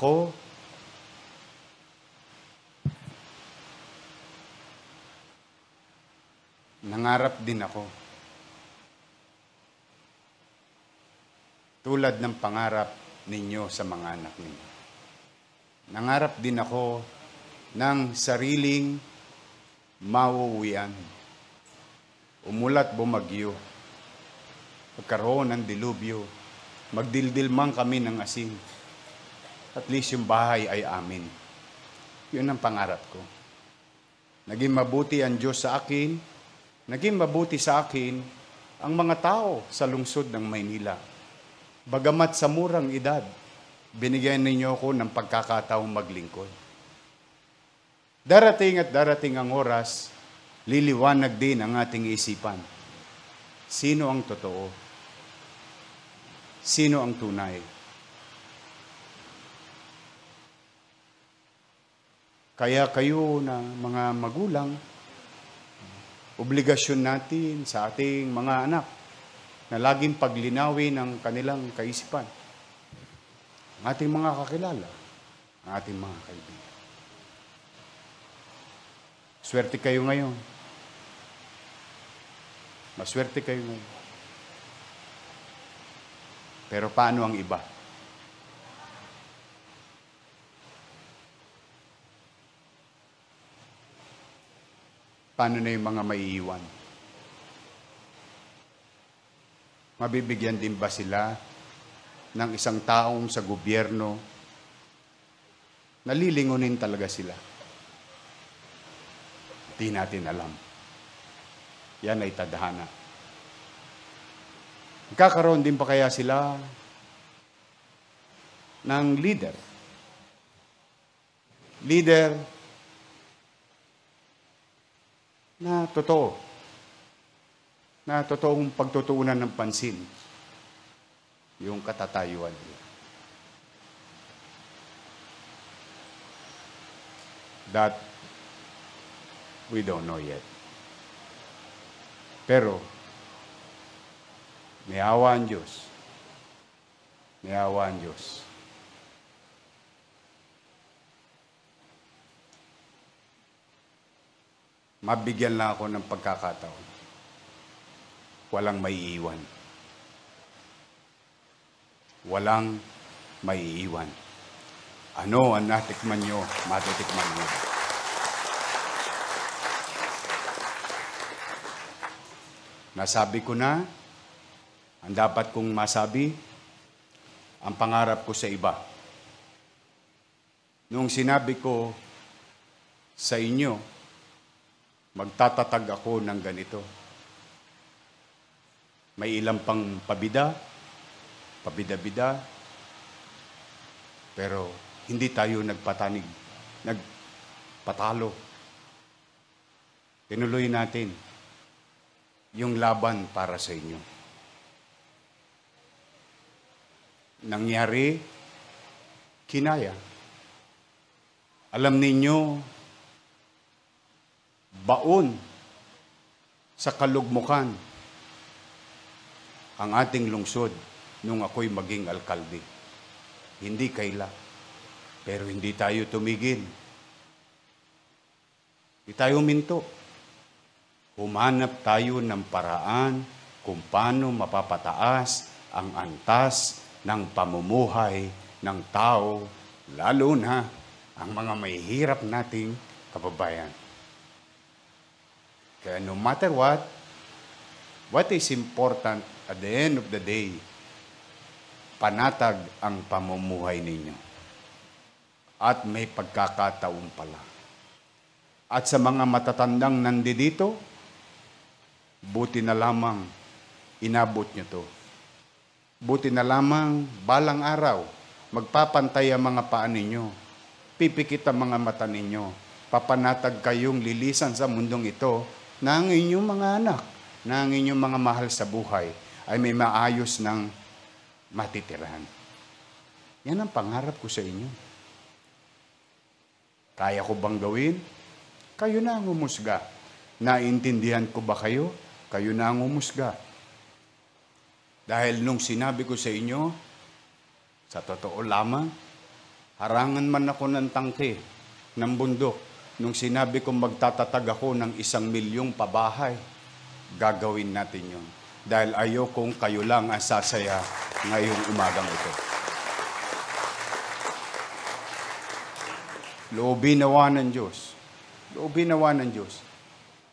Ako, nangarap din ako. Tulad ng pangarap ninyo sa mga anak ninyo. Nangarap din ako ng sariling mauuwian. Umulat bumagyo. Pagkaroon ng dilubyo. Magdildil man kami ng asin. At least yung bahay ay amin. Yun ang pangarap ko. Naging mabuti ang Diyos sa akin. Naging mabuti sa akin ang mga tao sa lungsod ng Maynila. Bagamat sa murang edad, binigyan ninyo ako ng pagkakataong maglingkod. Darating at darating ang oras, liliwanag din ang ating isipan. Sino ang totoo? Sino ang tunay? Kaya kayo na mga magulang, obligasyon natin sa ating mga anak na laging paglinawin ang kanilang kaisipan. Ang ating mga kakilala, ang ating mga kaibigan. Swerte kayo ngayon. Maswerte kayo ngayon. Pero paano ang iba? Paano na yung mga maiiwan? Mabibigyan din ba sila ng isang taong sa gobyerno? Nalilingunin talaga sila. Hindi natin alam. Yan ay tadhana. Kakaroon din pa kaya sila ng leader? Leader na totoo. Na totoong pagtutuunan ng pansin. Yung katatayuan nila. That we don't know yet. Pero, may awa ang Diyos. May awa ang Diyos. Mabigyan lang ako ng pagkakataon. Walang may iiwan. Walang may iiwan. Ano ang natikman nyo, matitikman nyo. Nasabi ko na, ang dapat kong masabi, ang pangarap ko sa iba. Nung sinabi ko sa inyo, magtatatag ako ng ganito. May ilang pang pabida, pabida-bida, pero hindi tayo nagpatanig, nagpatalo. Tinuloy natin yung laban para sa inyo. Nangyari, kinaya. Alam ninyo, baon sa kalugmukan ang ating lungsod nung ako'y maging alkalde. Hindi kaila. Pero hindi tayo tumigil. Hindi tayo minto. Humanap tayo ng paraan kung paano mapapataas ang antas ng pamumuhay ng tao, lalo na ang mga mahihirap nating kababayan. Kaya no matter what, what is important at the end of the day, panatag ang pamumuhay ninyo. At may pagkakataon pala. At sa mga matatandang nandito, buti na lamang inabot nyo to. Buti na lamang balang araw, magpapantay ang mga paa ninyo. Pipikit ang mga mata ninyo. Papanatag kayong lilisan sa mundong ito na ang inyong mga anak, na ang inyong mga mahal sa buhay ay may maayos ng matitirahan. Yan ang pangarap ko sa inyo. Kaya ko bang gawin? Kayo na ang umusga. Naintindihan ko ba kayo? Kayo na ang umusga. Dahil nung sinabi ko sa inyo, sa totoo lamang, Harangan man ako ng tangke, ng bundok, nung sinabi kong magtatatag ako ng isang milyong pabahay, gagawin natin yun. Dahil ayokong kayo lang ang sasaya ngayong umagang ito. Loobin nawa ng Diyos. Loobin nawa ng Diyos.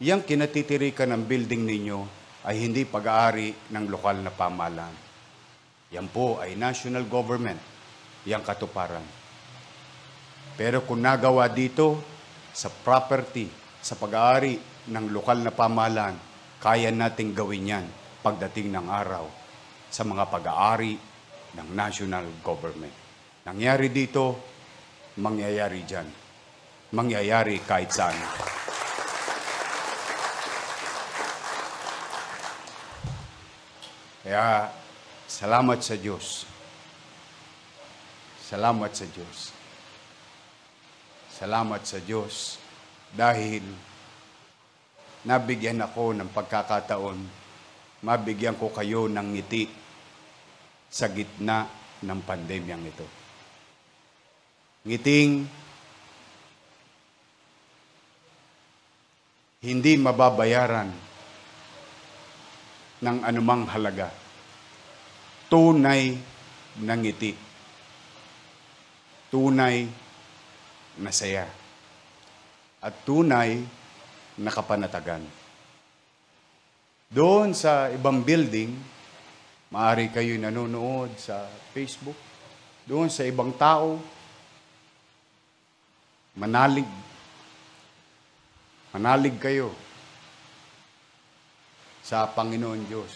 Yang kinatitirikan ng building ninyo ay hindi pag-aari ng lokal na pamahalaan. Yan po ay national government, yang katuparan. Pero kung nagawa dito sa property, sa pag-aari ng lokal na pamahalaan, kaya nating gawin yan pagdating ng araw sa mga pag-aari ng national government. Nangyari dito, mangyayari dyan. Mangyayari kahit saan. Kaya, salamat sa Diyos. Salamat sa Diyos. Salamat sa Diyos dahil nabigyan ako ng pagkakataon, mabigyan ko kayo ng ngiti sa gitna ng pandemyang ito. Ngiting hindi mababayaran ng anumang halaga. Tunay na ngiti. Tunay na saya at tunay na kapanatagan. Doon sa ibang building, maaari kayo nanonood sa Facebook. Doon sa ibang tao, manalig. Manalig kayo sa Panginoon Diyos.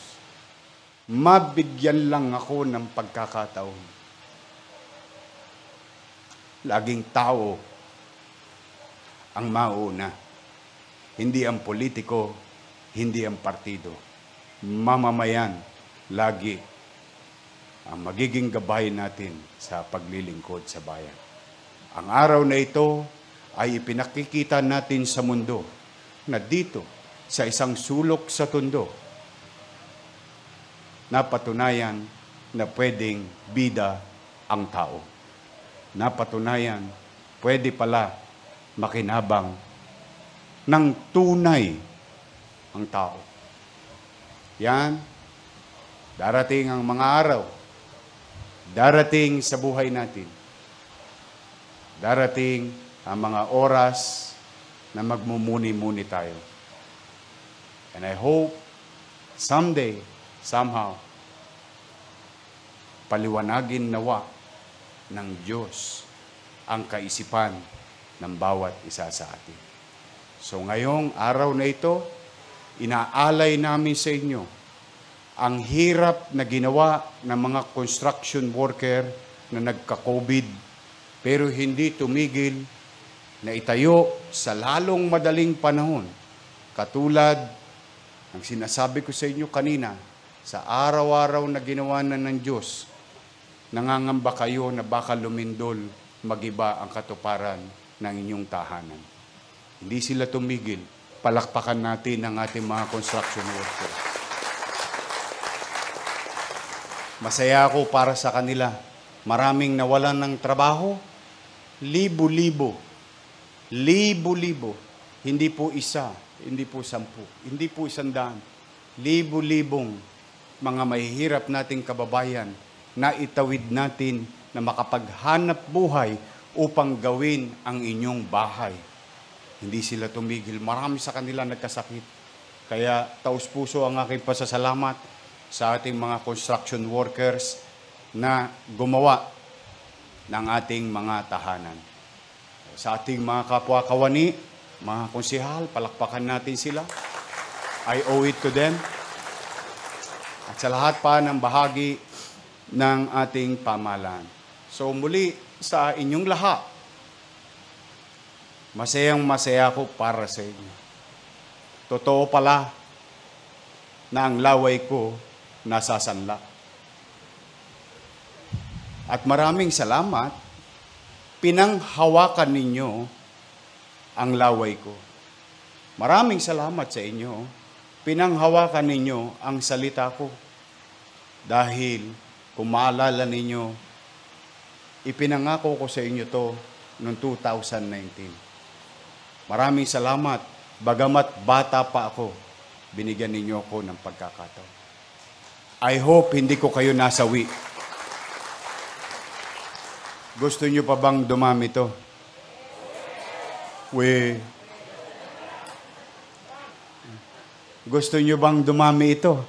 Mabigyan lang ako ng pagkakataon. Laging tao ang mauna. Hindi ang politiko, hindi ang partido. Mamamayan, lagi ang magiging gabay natin sa paglilingkod sa bayan. Ang araw na ito ay ipinakikita natin sa mundo na dito, sa isang sulok sa tundo, napatunayan na pwedeng bida ang tao. Napatunayan, pwede pala makinabang ng tunay ang tao. Yan, darating ang mga araw, darating sa buhay natin, darating ang mga oras na magmumuni-muni tayo. And I hope someday, somehow, paliwanagin nawa ng Diyos ang kaisipan ng bawat isa sa atin. So ngayong araw na ito, inaalay namin sa inyo ang hirap na ginawa ng mga construction worker na nagka-COVID pero hindi tumigil na itayo sa lalong madaling panahon. Katulad ng sinasabi ko sa inyo kanina, sa araw-araw na ginawa na ng Diyos, nangangamba kayo na baka lumindol, magiba ang katuparan ng inyong tahanan. Hindi sila tumigil. Palakpakan natin ang ating mga construction workers. Masaya ako para sa kanila. Maraming nawalan ng trabaho. Libo-libo. Libo-libo. Hindi po isa, hindi po sampu, hindi po isandaan. Libo-libong mga mahihirap nating kababayan na itawid natin na makapaghanap buhay upang gawin ang inyong bahay. Hindi sila tumigil. Marami sa kanila nagkasakit. Kaya taus puso ang aking pasasalamat sa ating mga construction workers na gumawa ng ating mga tahanan. Sa ating mga kapwa kawani, mga konsihal, palakpakan natin sila. I owe it to them. At sa lahat pa ng bahagi ng ating pamalan. So muli, sa inyong lahat. Masayang masaya ko para sa inyo. Totoo pala na ang laway ko nasasanla. At maraming salamat, pinanghawakan ninyo ang laway ko. Maraming salamat sa inyo, pinanghawakan ninyo ang salita ko. Dahil kung ninyo Ipinangako ko sa inyo to noong 2019. Maraming salamat. Bagamat bata pa ako, binigyan ninyo ako ng pagkakataon. I hope hindi ko kayo nasawi. Gusto nyo pa bang dumami to? We, gusto nyo bang dumami ito?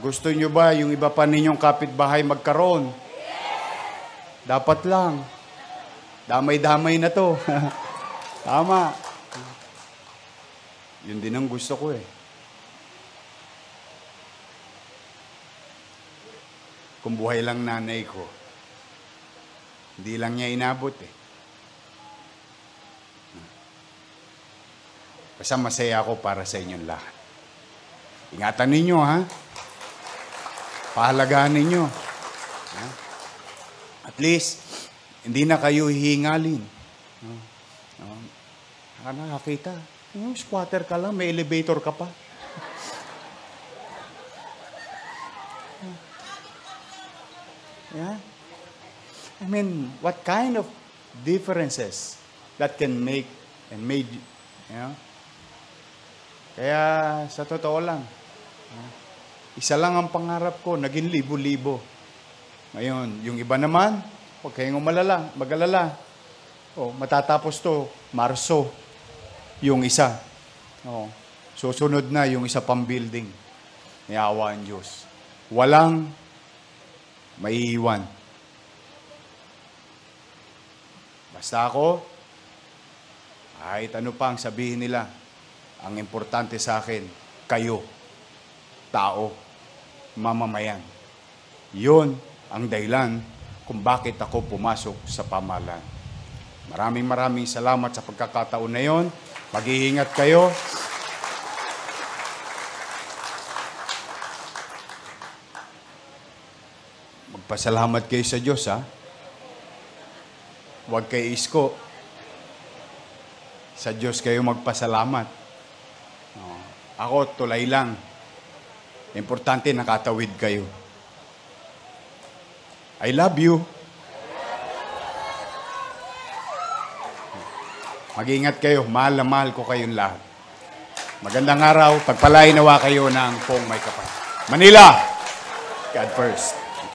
Gusto nyo ba yung iba pa ninyong kapitbahay magkaroon? Dapat lang. Damay-damay na to. Tama. Yun din ang gusto ko eh. Kung buhay lang nanay ko, hindi lang niya inabot eh. Basta masaya ako para sa inyong lahat. Ingatan ninyo ha. Pahalagaan ninyo. Ha? At least, hindi na kayo hihingalin. No? No? Naka nakakita. No, squatter ka lang, may elevator ka pa. Yeah? I mean, what kind of differences that can make and made, you know? Kaya, sa totoo lang, isa lang ang pangarap ko, naging libo-libo. Ngayon, yung iba naman, huwag kayong umalala, mag-alala. O, matatapos to, Marso, yung isa. O, susunod na yung isa pang building. May awa ang Diyos. Walang maiiwan. Basta ako, kahit ano pa ang sabihin nila, ang importante sa akin, kayo, tao, mamamayan. Yun ang dahilan kung bakit ako pumasok sa pamahalaan. Maraming maraming salamat sa pagkakataon na yon. Mag-iingat kayo. Magpasalamat kayo sa Diyos, ha? Huwag kayo isko. Sa Diyos kayo magpasalamat. Oh, Ako, tulay lang. Importante, nakatawid kayo. I love you. Mag-ingat kayo. Mahal na mahal ko kayong lahat. Magandang araw. Pagpalain nawa kayo ng pong may kapal. Manila, God first.